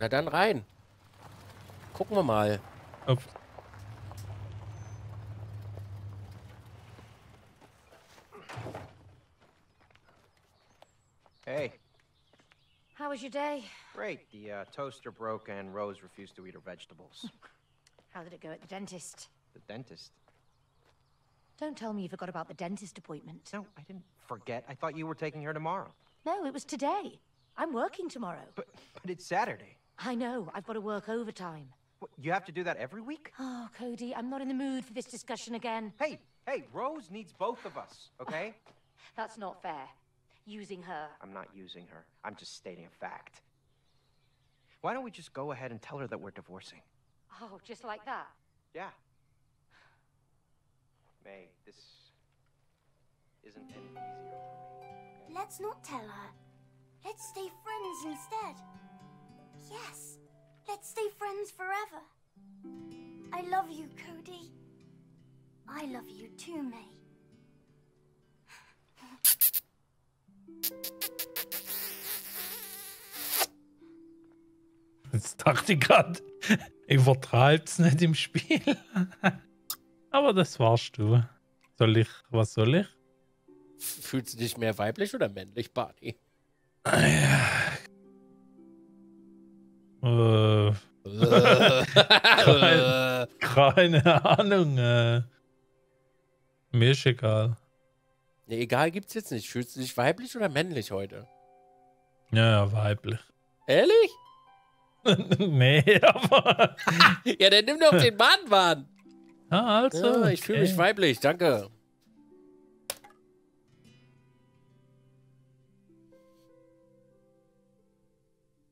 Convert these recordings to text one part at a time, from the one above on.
Na dann rein. Gucken wir mal. Ups. Hey, How was your day? great. The uh, toaster broke and Rose refused to eat her vegetables. How did it go at the dentist? the dentist. Don't tell me you forgot about the dentist appointment. No, I didn't forget. I thought you were taking her tomorrow. No, it was today. I'm working tomorrow. But but it's Saturday. I know, I've got to work overtime. What, you have to do that every week? Oh, Cody, I'm not in the mood for this discussion again. Hey, hey, Rose needs both of us, okay? That's not fair. Using her. I'm not using her. I'm just stating a fact. Why don't we just go ahead and tell her that we're divorcing? Oh, just like that. Yeah. May, this isn't any easier for me. Let's not tell her. Let's stay friends instead. Yes, let's stay friends forever. I love you, Cody. I love you too, May. Jetzt dachte ich gerade, übertreib's nicht im Spiel. Aber das warst du. Soll ich, was soll ich? Fühlst du dich mehr weiblich oder männlich, Barney? Äh, keine Ahnung. Äh, mir ist egal. nee, egal gibt's jetzt nicht. Fühlst du dich weiblich oder männlich heute? Ja, weiblich. Ehrlich? nee, aber. Ja, dann nimm doch den Bahnwahn. Ah, also. Ja, ich fühle mich okay. weiblich, danke.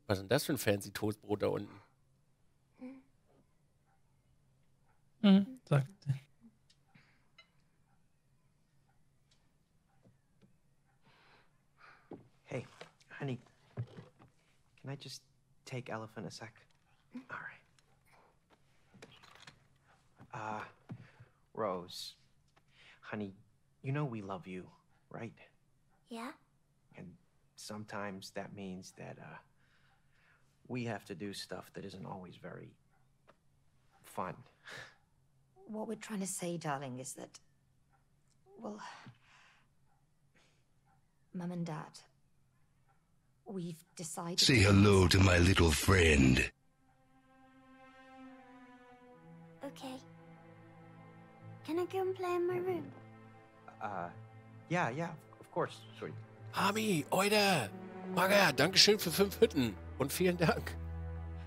Was ist denn das für ein fancy Toastbrot da unten? Hm, sagte. Hey, honey, can I just take Elephant a sec? All right. Uh, Rose, honey, you know we love you, right? Yeah? And sometimes that means that uh, we have to do stuff that isn't always very fun. What we're trying to say, darling, is that. Well. Mum and Dad. We've decided. Say hello to my little friend. Okay. Can I go and play in my room? Uh, yeah, yeah, of course, sweetie. Hami, Oida, Maga, Dankeschön für fünf Hütten. Und vielen Dank.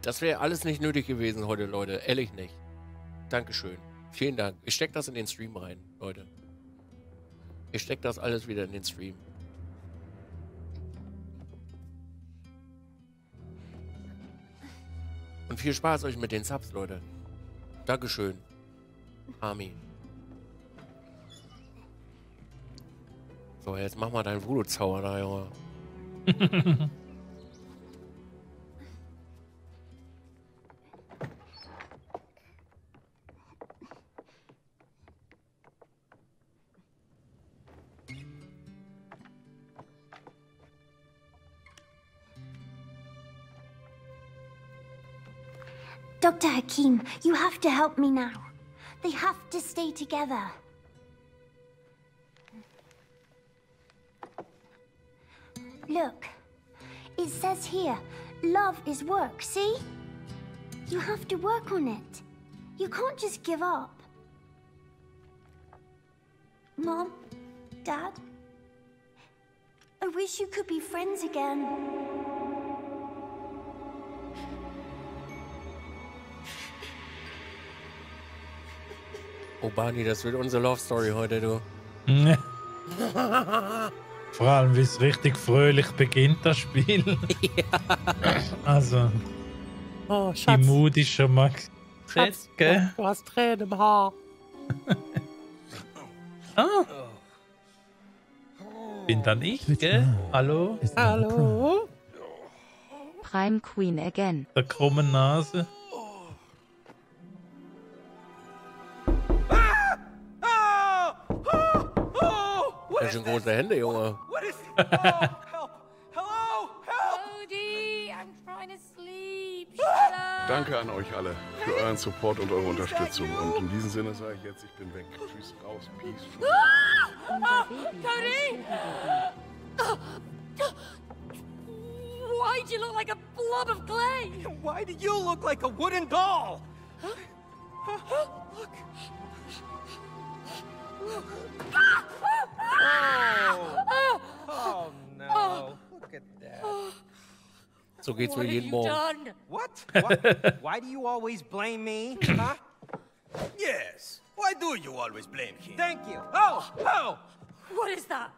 Das wäre alles nicht nötig gewesen heute, Leute. Ehrlich nicht. Dankeschön. Vielen Dank. Ich steck das in den Stream rein, Leute. Ich steck das alles wieder in den Stream. Und viel Spaß euch mit den Subs, Leute. Dankeschön. Ami. So, jetzt mach mal deinen Voodoo-Zauber da, Junge. Dr. Hakim, you have to help me now. They have to stay together. Look, it says here, love is work, see? You have to work on it. You can't just give up. Mom, Dad, I wish you could be friends again. Oh, Barney, das wird unsere Love Story heute, du. Vor allem, wie es richtig fröhlich beginnt, das Spiel. Also, Oh, die Mut ist schon mal gesetzt, gell? du hast Tränen im Haar. Ah. Bin dann ich, gell? Hallo? Hallo? Prime Queen again. Der krummen Nase. Ganz schön große Hände, Junge. What is it? Help! Hello! Help! Cody, I'm trying to sleep. Danke an euch alle für euren Support und eure Unterstützung. Und in diesem Sinne sage ich jetzt, ich bin weg. Tschüss, raus, peace. Unser Baby hat Why do you look like a blob of clay? Why do you look like a wooden doll? Look. Oh. Oh no. Look at that. So geht's What mir have jeden you done? What? Why, why do you always blame me? Huh? Yes. Why do you always blame him? Thank you. Oh, oh. What is that?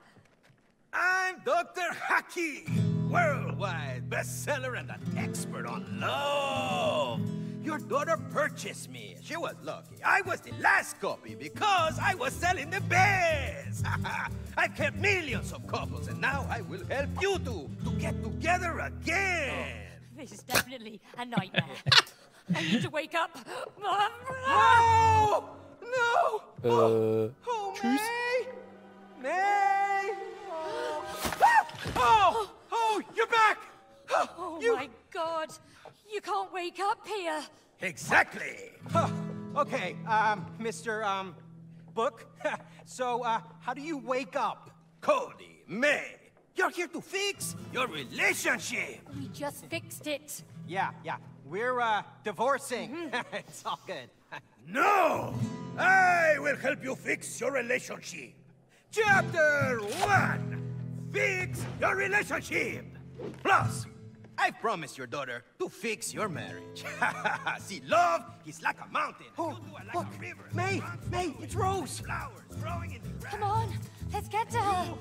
I'm Dr. Haki, worldwide bestseller and an expert on love. Your daughter purchased me. She was lucky. I was the last copy because I was selling the best. I've helped millions of couples, and now I will help you two to get together again. This is definitely a nightmare. I need to wake up. No! No! Äh, Oh, oh May! May! Oh, oh, oh you're back! Oh you... my god. You can't wake up here. Exactly. Huh. Okay, um, Mr. Um, Book. so, uh, how do you wake up? Cody, May, you're here to fix your relationship. We just fixed it. Yeah, yeah. We're, uh, divorcing. it's all good. No! I will help you fix your relationship. Chapter 1 Fix your relationship. Plus, I promised your daughter to fix your marriage. See, love is like a mountain. Oh, you two are like look. a river. May, May, it's Rose. Flowers growing in the grass. Come on, let's get to her.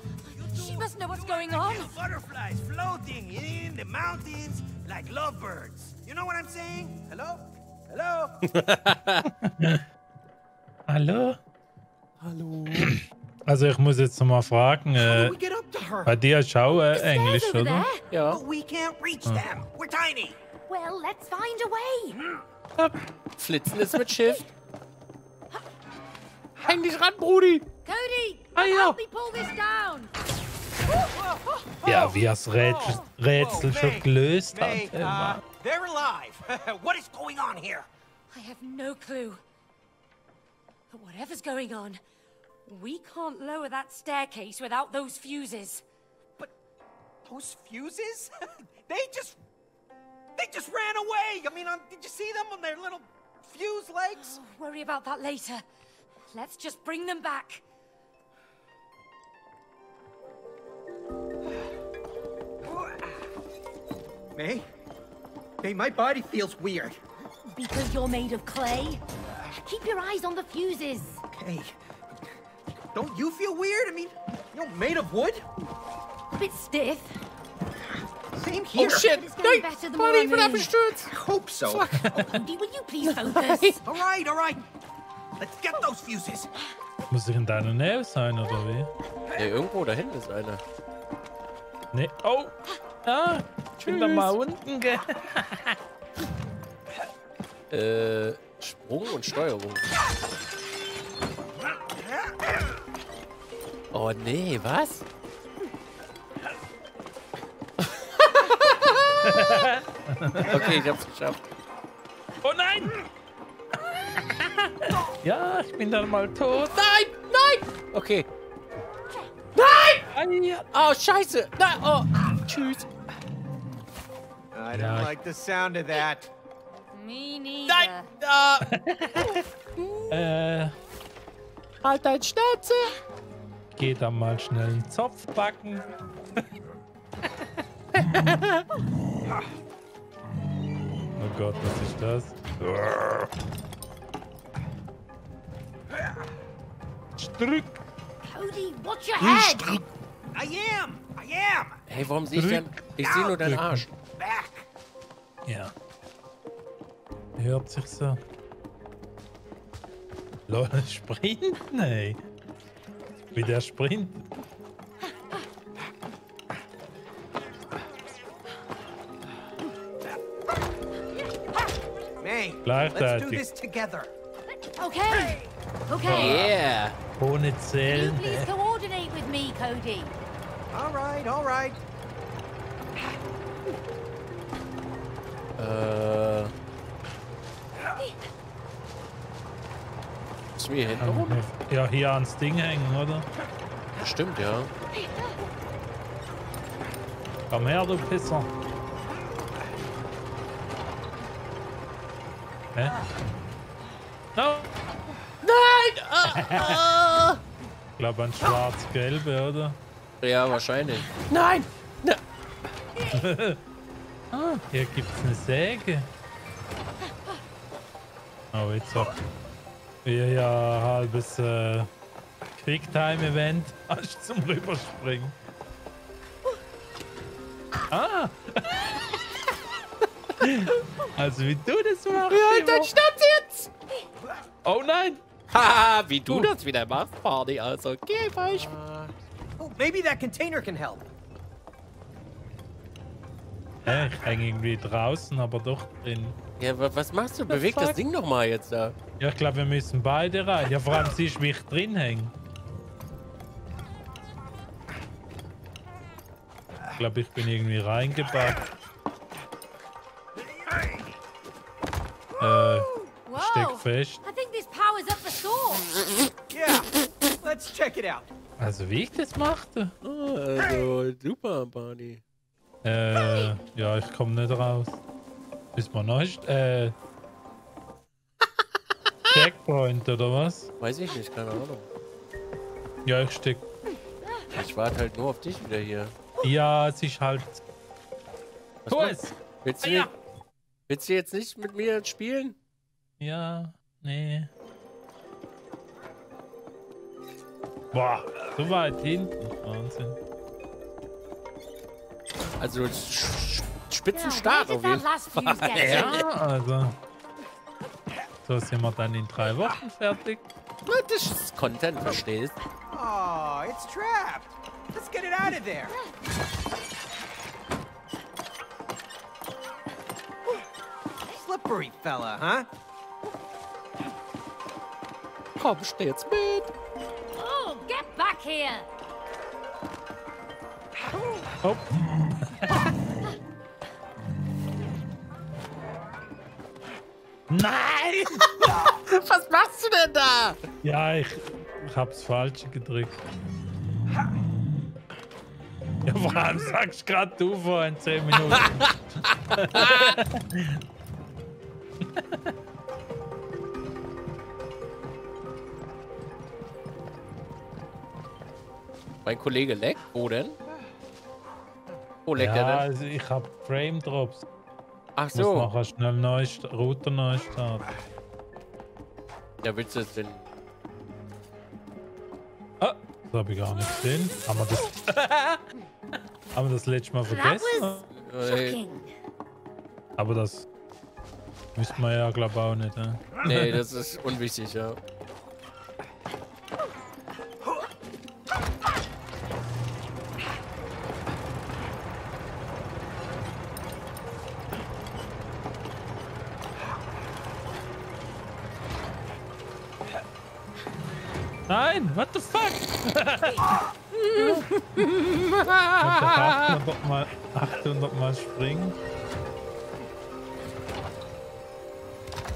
She must know what's going like on. little butterflies floating in the mountains like lovebirds. You know what I'm saying? Hello? Hello? Hello? Hallo. Also ich muss jetzt noch mal fragen, äh, bei dir ist auch äh, Englisch, oder? ja. But we can't reach them. We're tiny. Well, let's find a way. Flitzen ist mit Shift. Häng dich ran, Brudi. Cody, Ah, ja. help me pull this down. Ja, wie er das Rätsel, Rätsel Whoa, schon gelöst hat. Äh, uh, they're alive. what is going on here? I have no clue. But whatever's going on, we can't lower that staircase without those fuses. But those fuses? they just they just ran away. I mean, um, did you see them on their little fuse legs? Worry about that later. Let's just bring them back. May, May, my body feels weird. Because you're made of clay? Keep your eyes on the fuses. Okay. Don't you feel weird? I mean, you're made of wood. A bit stiff. Same Oh here. shit. It's getting Nein, I ich bin move. abgestürzt. I hope so. Cody, will you please focus? all right, all right. Let's get those fuses. Muss ich in deiner Nähe sein, oder wie? Ne, irgendwo da hinten ist einer. Nee. Oh! Ah! Ich bin da mal unten, gell? Äh, Sprung und Steuerung. Oh nee, was? okay, ich hab's geschafft. Oh nein! ja, ich bin dann mal tot. Nein, nein! Okay. Nein! Ah. Oh, scheiße! Nein, oh. Tschüss. I don't like the sound of that. Me neither. Nein! Ah. Äh, Halt dein Schnauze! Geh dann mal schnell einen Zopf backen. oh Gott, was ist das? Strück! Cody, watch your head. I am. I am. Hey, warum sehe ich denn? Ich sehe nur deinen Arsch. Back. Ja. Hört sich so. Lol, sprinten, ey. Wie der springt. Let's do this together. Okay. Okay. Yeah. Ohne Zellen. Can you please coordinate with me, Cody? All right, all right. Äh. Müssen wir hinten rum? Ja, hier ans Ding hängen, oder? Stimmt, ja. Komm her, du Pisser. Hä? No! Nein! Ah, ah. Ich glaube an schwarz-gelbe, oder? ja, wahrscheinlich. Nein! Na, Ah, hier gibt's eine Säge. Oh, jetzt hab wir ja halbes äh, Quicktime-Event hast zum Rüberspringen. Ah! also wie du das machst. ja, dann stand jetzt! Oh nein! Haha, wie du das wieder machst, Party, also. Geh falsch. Oh, maybe that container can help. Hä, ich hänge irgendwie draußen, aber doch drin. Ja, wa- was machst du? Beweg das? Ding noch mal jetzt da. Ja, ich glaube, wir müssen beide rein. Ja, vor allem siehst du, wie ich drin hänge. Ich glaube, ich bin irgendwie reingebackt. Äh, steck fest. Also, wie ich das machte? Also, super, Party. Äh, ja, ich komme nicht raus. Ist man neu? Äh. Checkpoint oder was? Weiß ich nicht, keine Ahnung. Ja, ich steck. Ich warte halt nur auf dich wieder hier. Ja, es ist halt. Was Tu es! Willst du, Ah, ja. willst du jetzt nicht mit mir spielen? Ja, nee. Boah, so weit hinten. Wahnsinn. Also, Spitzenstart auf jeden Fall. Ja, also. So sind wir dann in drei Wochen fertig. Das ist Content, verstehst Oh, it's trapped. Let's get it out of there. Slippery fella, huh? Komm, steh jetzt mit. Oh, get back here! Oh. Nein! Was machst du denn da? Ja, ich, ich hab's falsch gedrückt. Ja, vor allem sagst grad du vor in 10 Minuten. Mein Kollege leckt. Wo denn? Wo leckt ja, er denn? also ich hab Frame Drops. Ach Muss so. nachher schnell neu Router neu starten. Ja, willst du es denn? Ah, das habe ich gar nicht gesehen. Haben wir das, haben wir das letzte Mal vergessen? Aber das müsste man ja, glaube ich, auch nicht. Ne? nee, das ist unwichtig, ja. Der 800 mal, 800 mal springen.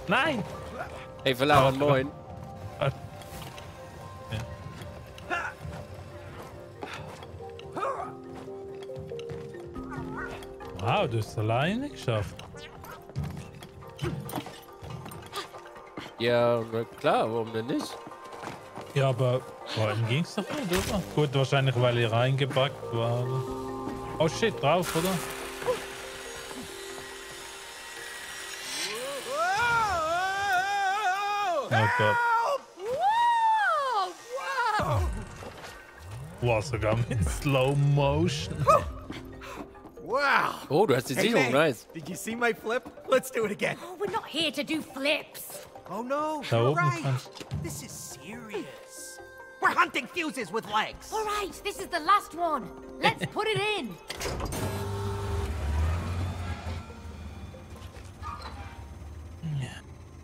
Nein! Hey, Verlagen, moin. Wow, du hast es alleine geschafft. Ja, klar, warum denn nicht? Ja, aber vorhin ging es doch nicht, oder? Gut, wahrscheinlich, weil ihr reingebackt war. Oder? Oh shit, drauf, oder? Oh Gott. Whoa! Whoa! Wow, sogar mit Slow Motion. Wow. Oh, du hast die Hey, Sicherung, man, nice. Did you see my flip? Let's do it again. Oh, we're not here to do flips. Oh no, Da you're right. kannst This is serious. We're hunting fuses with legs. All right, this is the last one. Let's put it in.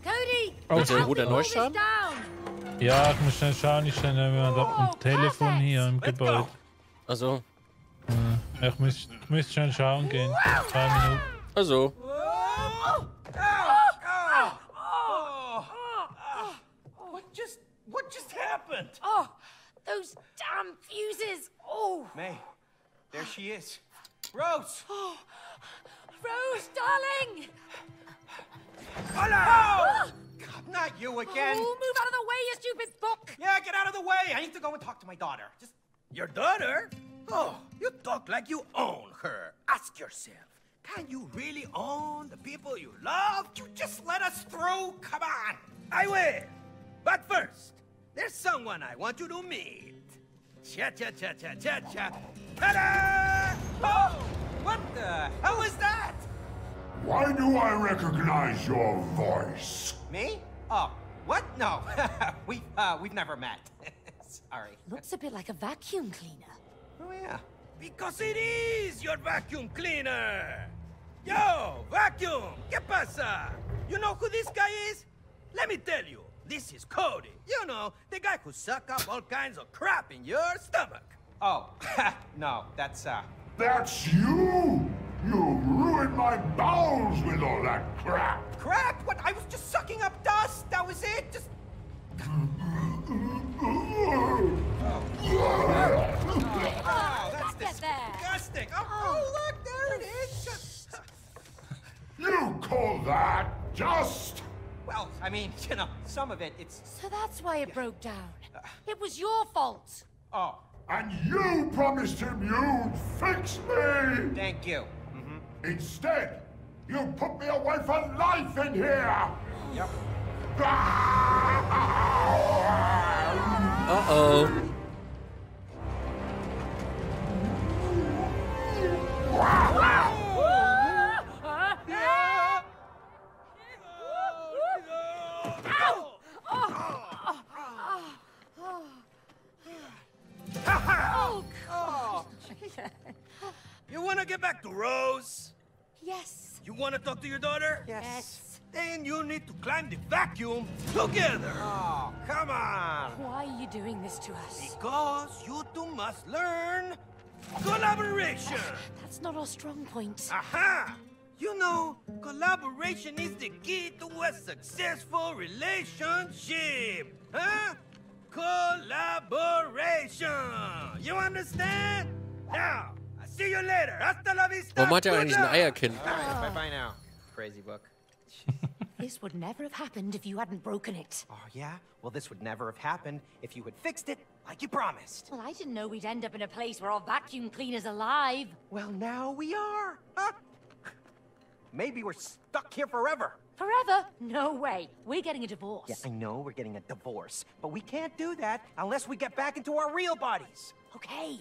Cody, Oh, pull this Neustart? Ja, ich muss schnell schauen, ich stelle jemand Oh, dem Telefon hier im Gebäude. Also, Ja, ich muss, ich muss schnell schauen gehen. Zwei Minuten. also. Um, there she is. Rose! Oh, Rose, darling! Hola! Ah! Not you again. Oh, move out of the way, you stupid book! Yeah, get out of the way. I need to go and talk to my daughter. Just Your daughter? Oh, you talk like you own her. Ask yourself, can you really own the people you love? you just let us through. Come on. I will. But first, there's someone I want you to meet. Cha cha cha cha cha cha. Ta-da! Oh, what the hell is that? Why do I recognize your voice? Me? Oh, what? No, we've uh, we've never met. Sorry. Looks a bit like a vacuum cleaner. Oh yeah. Because it is your vacuum cleaner. Yo, vacuum, ¿qué pasa? You know who this guy is? Let me tell you, this is Cody. You know, the guy who suck up all kinds of crap in your stomach. Oh, no, that's uh. That's you! You ruined my bowels with all that crap! Crap! What? I was just sucking up dust. That was it. Just. Oh, that's Get there. disgusting. Oh, oh, look, there it is. You call that just? Well, I mean, you know, some of it, it's. So that's why it broke down. It was your fault. Oh, And you promised him you'd fix me! thank you. Mm -hmm. Instead, you put me away for life in here! Yep. Uh-oh. Oh, back to Rose? yes. You wanna talk to your daughter? yes. Then you need to climb the vacuum together. Oh, come on. Why are you doing this to us? Because you two must learn collaboration. That's not our strong point. Aha! You know, collaboration is the key to a successful relationship. Huh? Collaboration. You understand? Now, I see you later. Hasta la vista. Warum hat eigentlich ein brother. Eierkind? Bye bye now. Crazy book. This would never have happened if you hadn't broken it. Oh, yeah? Well, this would never have happened if you had fixed it like you promised. Well, I didn't know we'd end up in a place where our vacuum cleaner's alive. Well, now we are. Huh? Maybe we're stuck here forever. Forever? No way. We're getting a divorce. Yeah, I know we're getting a divorce, but we can't do that unless we get back into our real bodies. Okay.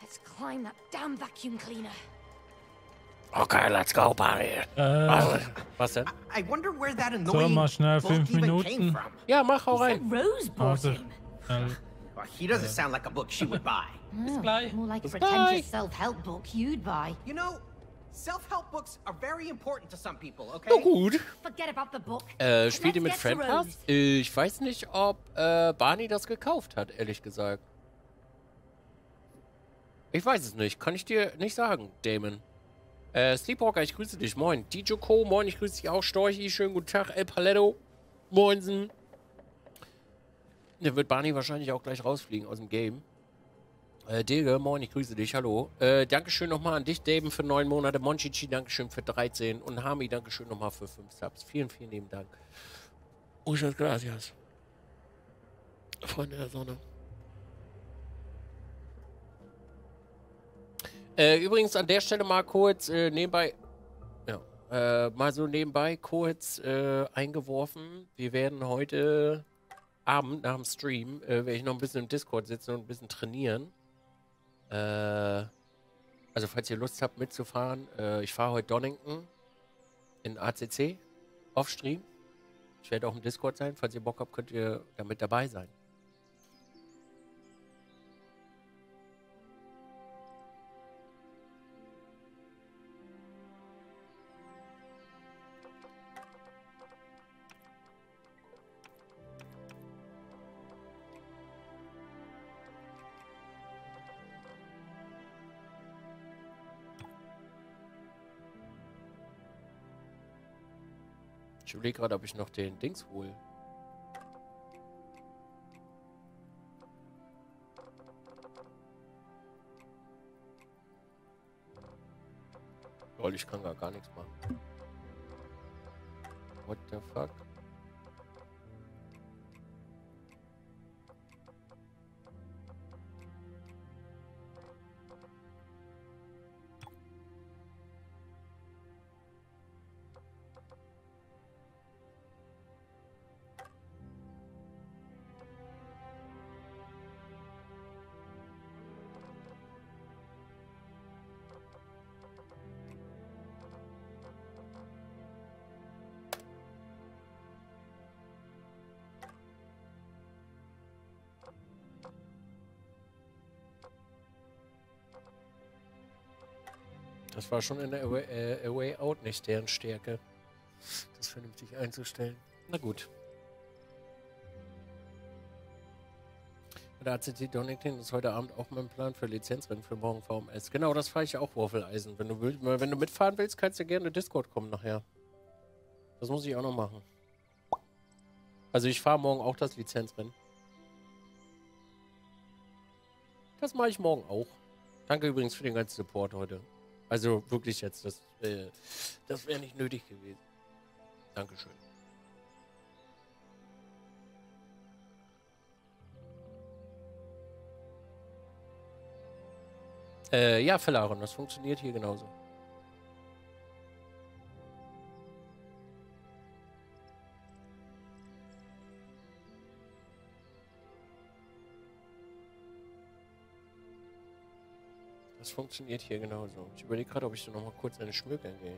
Let's climb that damn vacuum cleaner. Okay, let's go, Barry. Äh, Was denn? I wonder where that so, annoying mal schnell book fünf Minuten. from. Ja, mach, said rein. Rose bought Also, him. he doesn't sound like a book she would buy. Oh, gleich. More like a Bis pretentious self-help book you'd buy. You know, self-help books are very important to some people, okay? Na gut. Forget about the book. Äh, spielt ihr mit Friendpass? Rose. Ich weiß nicht, ob äh, Barney das gekauft hat, ehrlich gesagt. Ich weiß es nicht. Kann ich dir nicht sagen, Damon. Äh, Sleepwalker, ich grüße dich. Moin. DJ Co, moin, ich grüße dich auch. Storchi, schönen guten Tag. El Paletto, moinsen. Der wird Barney wahrscheinlich auch gleich rausfliegen aus dem Game. Äh, Dilge, moin, ich grüße dich, hallo. Äh, Dankeschön nochmal an dich, Damon, für neun Monate. Monchichi, Dankeschön für 13. Und Hami, Dankeschön nochmal für fünf Subs. Vielen, vielen lieben Dank. Muchas gracias. Freunde der Sonne. Äh, übrigens an der Stelle mal kurz äh, nebenbei, ja, äh, mal so nebenbei kurz äh, eingeworfen. Wir werden heute Abend nach dem Stream, äh, werde ich noch ein bisschen im Discord sitzen und ein bisschen trainieren. Also falls ihr Lust habt mitzufahren, ich fahre heute Donington in ACC auf Stream. Ich werde auch im Discord sein. Falls ihr Bock habt, könnt ihr da mit dabei sein. Ich überlege gerade, ob ich noch den Dings hole. Lol, ich kann gar, gar nichts machen. What the fuck? Das war schon in der Away, äh, Away Out nicht deren Stärke, das vernünftig einzustellen. Na gut. Der ACT Donington ist heute Abend auch mein Plan für Lizenzrennen für morgen VMS. Genau, das fahre ich auch Waffeleisen. Wenn du, wenn du mitfahren willst, kannst du gerne Discord kommen nachher. Das muss ich auch noch machen. Also ich fahre morgen auch das Lizenzrennen. Das mache ich morgen auch. Danke übrigens für den ganzen Support heute. Also wirklich jetzt, das, äh, das wäre nicht nötig gewesen. Dankeschön. Äh, ja, Verlaren, das funktioniert hier genauso. Das funktioniert hier genauso. Ich überlege gerade, ob ich noch mal kurz eine Schmökern gehe.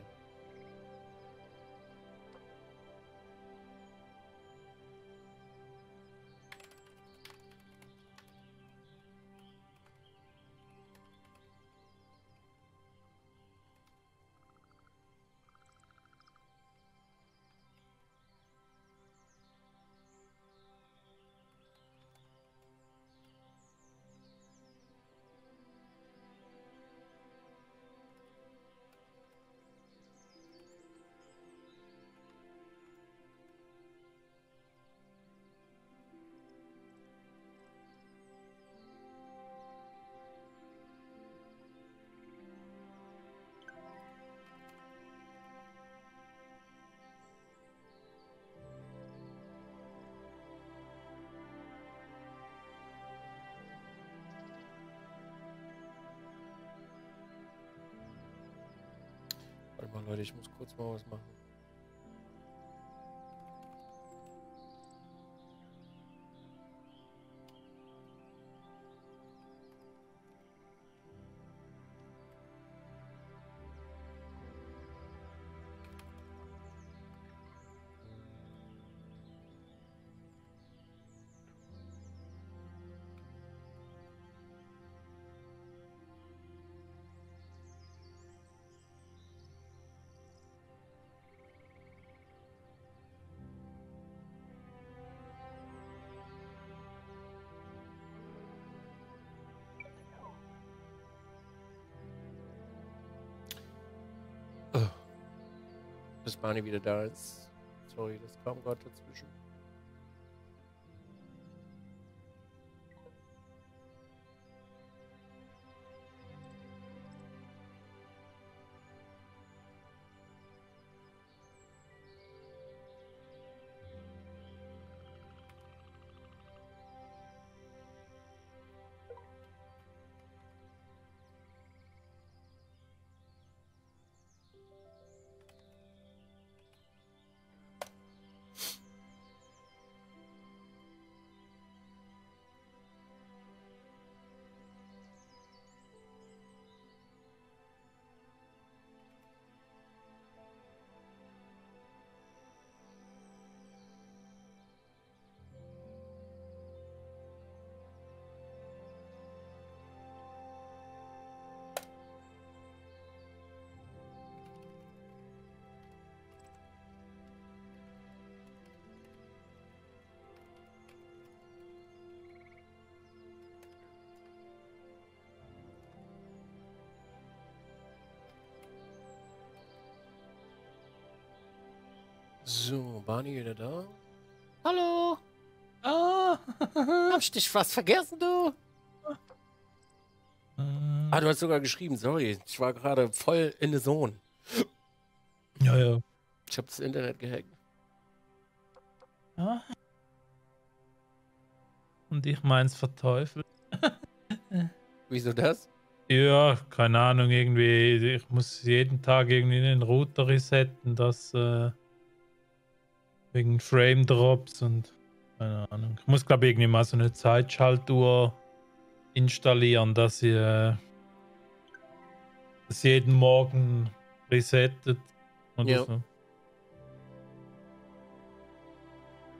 Leute, ich muss kurz mal was machen. Bis Barney wieder da ist. Sorry, das kam gerade dazwischen. So, Barney wieder da? Hallo! Ah! Hab ich dich was vergessen, du? Ah, du hast sogar geschrieben, sorry. Ich war gerade voll in der Zone. Ja, ja. Ich habe das Internet gehackt. ja. Und ich meins verteufelt. Wieso das? Ja, keine Ahnung, irgendwie, ich muss jeden Tag irgendwie den Router resetten, das äh, wegen Frame Drops und keine Ahnung. Ich muss glaube ich irgendwie mal so eine Zeitschaltuhr installieren, dass sie äh, das jeden Morgen resettet oder Ja. so.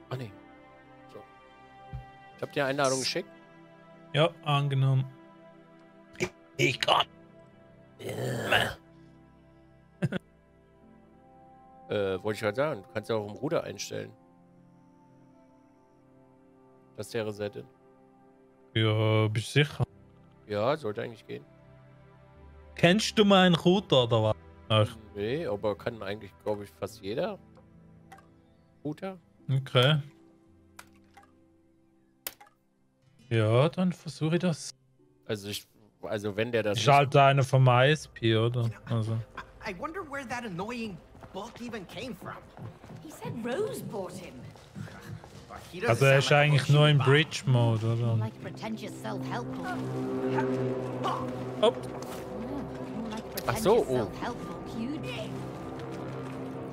Ah, nee. So. Ich habe dir Einladung geschickt. Ja, angenommen. Ich kann. Äh, wollte ich gerade sagen. Du kannst ja auch im Ruder einstellen. Dass der resettet. Ja, bist sicher? Ja, sollte eigentlich gehen. Kennst du meinen Router oder was? Ach, Nee, aber kann eigentlich, glaube ich, fast jeder. Router? okay. Ja, dann versuche ich das. Also ich, also wenn der das Ich halte einer vom ISP, oder? Also. I wonder where that annoying book even came from. He said Rose bought him. But he doesn't Also er sound ist like a eigentlich book nur she'd im buy. Bridge-Mode, oder? Like pretentious self-help book. Oh, More like Ach so, pretentious oh. self-help book you'd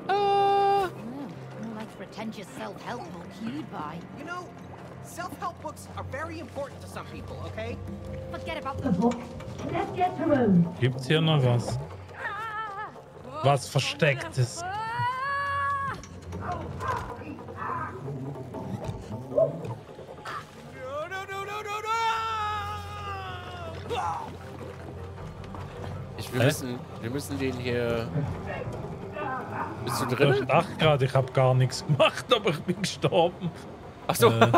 Ah, More like pretentious self-help book you'd buy. You know, self-help books are very important to some people, okay? Forget about the book. gibt's hier noch was? Was Verstecktes? Ich, wir, Hä? müssen, wir müssen den hier... Bist du Ich drin? dachte gerade, ich habe gar nichts gemacht, aber ich bin gestorben. Achso. Äh,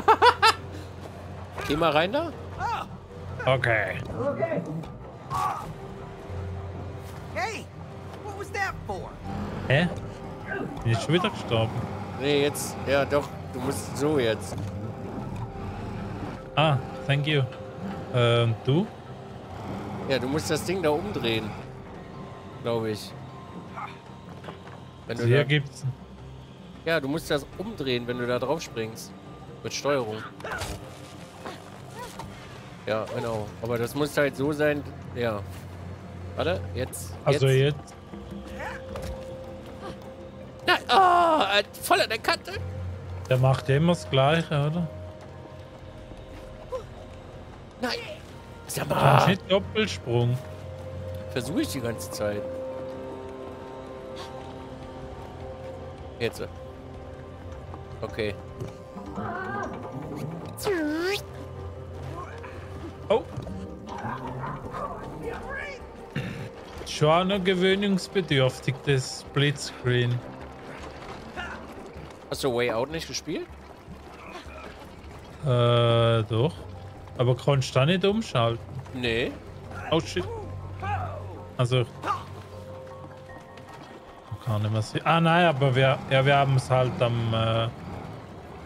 Geh mal rein da. okay. Hey, Hä? Bin ich schon wieder gestorben? Nee, jetzt. Ja, doch. Du musst so jetzt. Ah, thank you. Ähm, du? Ja, du musst das Ding da umdrehen. Glaube ich. Wenn du hier da, gibt's. ja, du musst das umdrehen, wenn du da drauf springst. Mit Steuerung. Ja, genau. Aber das muss halt so sein. Ja. Warte, jetzt. Also jetzt. jetzt. Oh, äh, voll an der Kante. Der macht ja immer das Gleiche, oder? Nein. Sag Kannst mal. nicht Doppelsprung. Versuche ich die ganze Zeit. Jetzt. Okay. Oh. Schon gewöhnungsbedürftig, das Splitscreen. Hast du Way Out nicht gespielt? Äh, doch. Aber kannst du da nicht umschalten? Nee. Oh shit. Also. Kann nicht mehr sehen. Ah nein, aber wir, ja, wir haben es halt am, äh,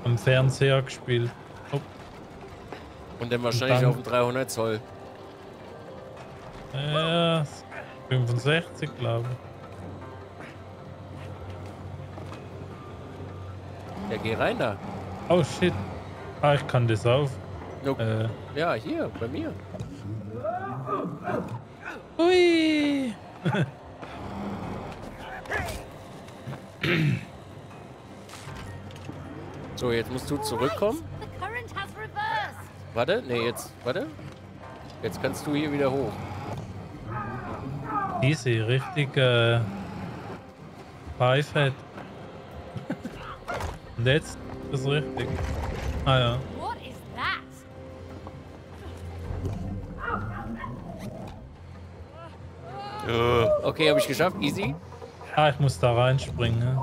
am Fernseher gespielt. Oh, Und dann wahrscheinlich dann- auf dem 300 Zoll. äh, 65 glaube ich. Geh rein da. Oh shit. Ah, ich kann das auf. No, Äh, Ja, hier, bei mir. ui. So, jetzt musst du zurückkommen. Warte, nee, jetzt, warte. Jetzt kannst du hier wieder hoch. Easy, richtig äh, Und jetzt ist richtig. Ah ja. What is that? Okay, habe ich geschafft. Easy. Ah, ich muss da reinspringen.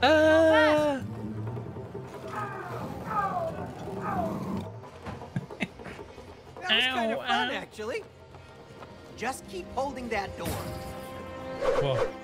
ah. That was kind of fun, ow. actually. Just keep holding that door. Boah.